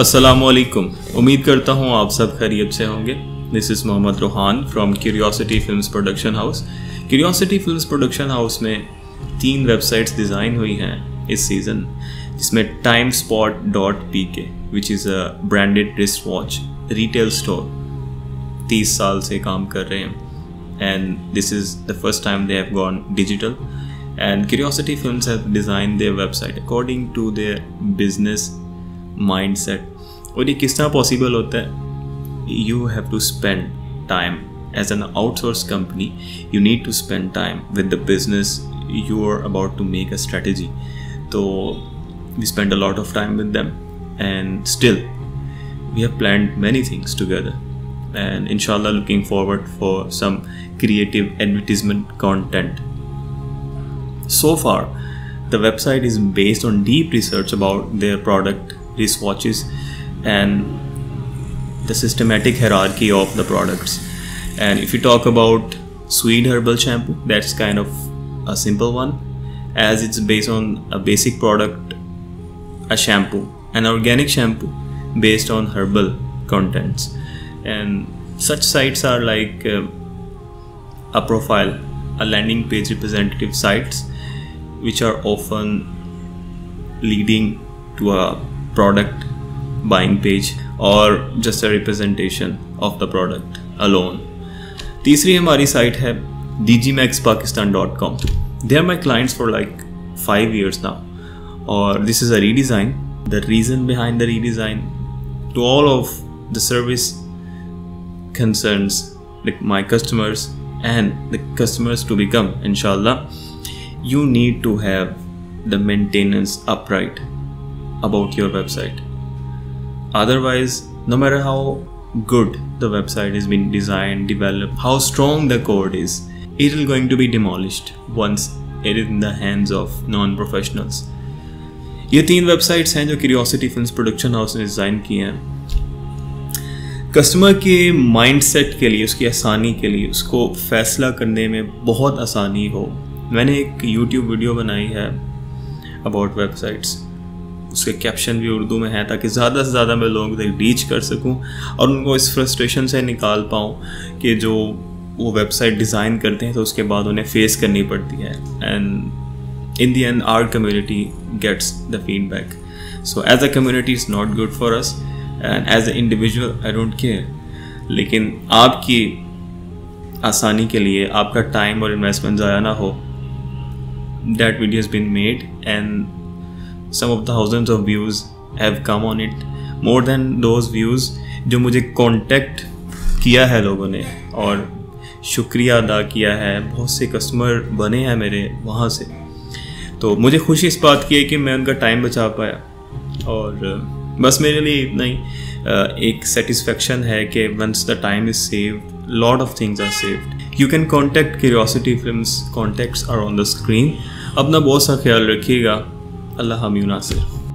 असलकुम उम्मीद करता हूँ आप सब खैरियत से होंगे। This is Mohammad Rohan from Curiosity Films production house Curiosity Films production house में तीन वेबसाइट्स डिज़ाइन हुई हैं इस सीज़न जिसमें time spot dot P K which is a branded wrist watch retail store तीस साल से काम कर रहे हैं। And this is the first time they have gone digital and curiosity films have designed their website according to their business mindset और ये किस तरह पॉसिबल होता है you have to spend time as an outsourced company you need to spend time with the business you are about to make a strategy so we spend a lot of time with them and still we have planned many things together and inshallah looking forward for some creative advertisement content so far, the website is based on deep research about their product, wristwatches, and the systematic hierarchy of the products. And if you talk about Swede herbal shampoo, that's kind of a simple one, as it's based on a basic product, a shampoo, an organic shampoo based on herbal contents. And such sites are like uh, a profile, a landing page representative sites which are often leading to a product buying page or just a representation of the product alone. तीसरी हमारी site है dgmaxpakistan.com they are my clients for like five years now or this is a redesign the reason behind the redesign to all of the service concerns like my customers and the customers to become inshallah you need to have the maintenance upright about your website. Otherwise, no matter how good the website has been designed, developed, how strong the code is, it is going to be demolished once it is in the hands of non-professionals. ये तीन websites हैं जो Curiosity Films production house ने design किए हैं customer के mindset के लिए उसकी आसानी के लिए उसको फैसला करने में बहुत आसानी हो मैंने एक यूट्यूब वीडियो बनाई है अबाउट वेबसाइट्स उसके कैप्शन भी उर्दू में है ताकि ज़्यादा से ज़्यादा मैं लोगों तक रीच कर सकूँ और उनको इस फ्रस्ट्रेशन से निकाल पाऊँ कि जो वो वेबसाइट डिज़ाइन करते हैं तो उसके बाद उन्हें फेस करनी पड़ती है। And in the end our community gets the feedback so as a community is not good for us and as a individual I don't care लेकिन आपकी आसानी के लिए, आपका टाइम और इन्वेस्टमेंट ज़ाया ना हो, that video has been made and some of the thousands of views have come on it. More than those views, जो मुझे कांटेक्ट किया है लोगों ने और शुक्रिया अदा किया है, बहुत से कस्टमर बने हैं मेरे वहाँ से। तो मुझे खुशी इस बात की है कि मैं उनका टाइम बचा पाया। और, बस मेरे लिए इतना ही। एक सेटिस्फेक्शन है कि once the time is saved lot of things are saved you can contact Curiosity film contacts are on the screen अपना बहुत सा ख्याल रखिएगा। अल्लाह हम नासिर।